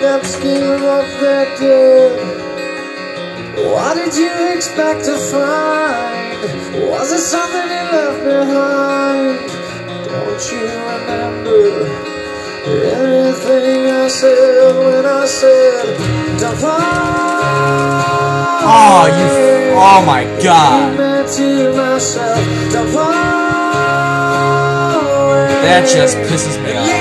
that scheme of that day. What did you expect to find? Was it something you left behind? Don't you remember anything I said when I said don't? Oh, you. Oh my god. To myself, don't fall That just pisses me off.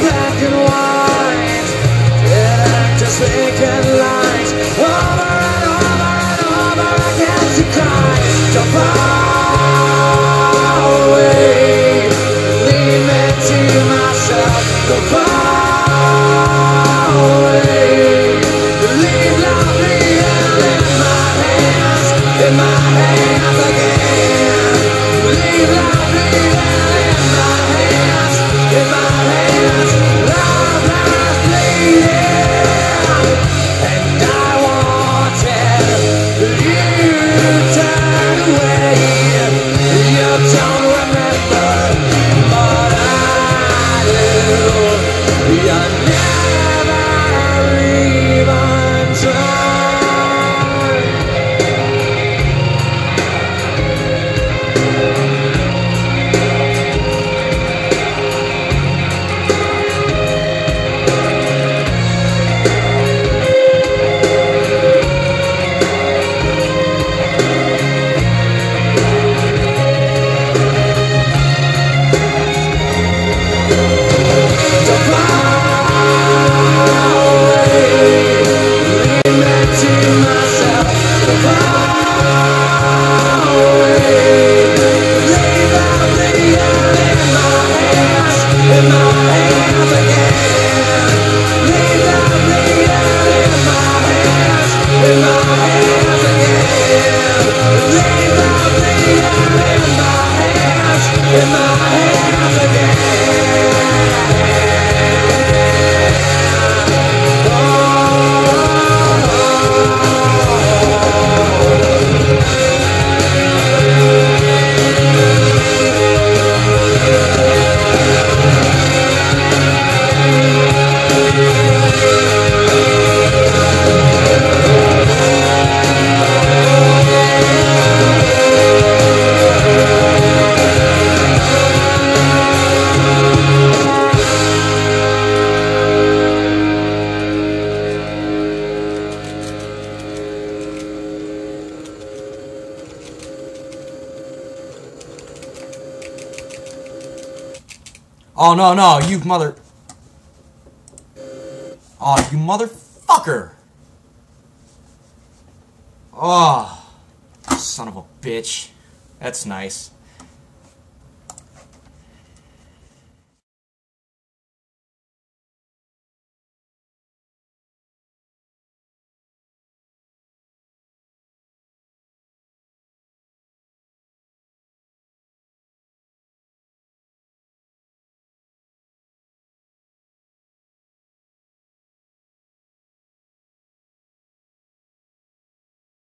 Black and white. Making light over and over and over away. Leave me to myself, away. Oh no no, you mother. Oh, you motherfucker. Oh, son of a bitch. That's nice.